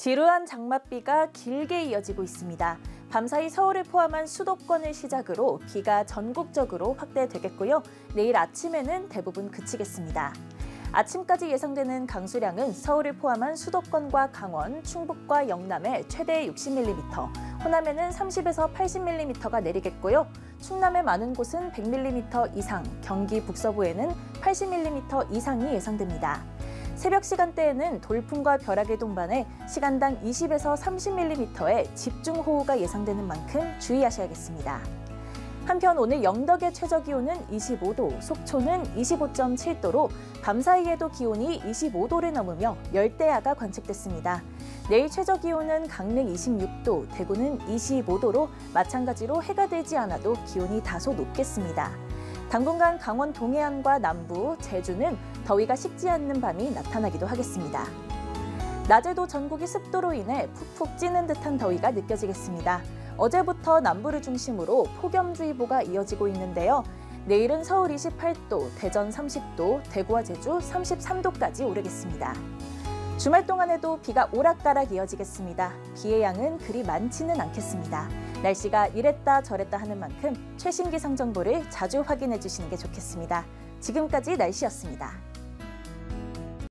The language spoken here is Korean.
지루한 장맛비가 길게 이어지고 있습니다. 밤사이 서울을 포함한 수도권을 시작으로 비가 전국적으로 확대되겠고요. 내일 아침에는 대부분 그치겠습니다. 아침까지 예상되는 강수량은 서울을 포함한 수도권과 강원, 충북과 영남에 최대 60mm, 호남에는 30에서 80mm가 내리겠고요. 충남의 많은 곳은 100mm 이상, 경기 북서부에는 80mm 이상이 예상됩니다. 새벽 시간대에는 돌풍과 벼락의 동반에 시간당 20에서 30mm의 집중호우가 예상되는 만큼 주의하셔야겠습니다. 한편 오늘 영덕의 최저 기온은 25도, 속초는 25.7도로 밤 사이에도 기온이 25도를 넘으며 열대야가 관측됐습니다. 내일 최저 기온은 강릉 26도, 대구는 25도로 마찬가지로 해가 되지 않아도 기온이 다소 높겠습니다. 당분간 강원 동해안과 남부, 제주는 더위가 식지 않는 밤이 나타나기도 하겠습니다. 낮에도 전국이 습도로 인해 푹푹 찌는 듯한 더위가 느껴지겠습니다. 어제부터 남부를 중심으로 폭염주의보가 이어지고 있는데요. 내일은 서울 28도, 대전 30도, 대구와 제주 33도까지 오르겠습니다. 주말 동안에도 비가 오락가락 이어지겠습니다. 비의 양은 그리 많지는 않겠습니다. 날씨가 이랬다 저랬다 하는 만큼 최신 기상 정보를 자주 확인해 주시는 게 좋겠습니다. 지금까지 날씨였습니다.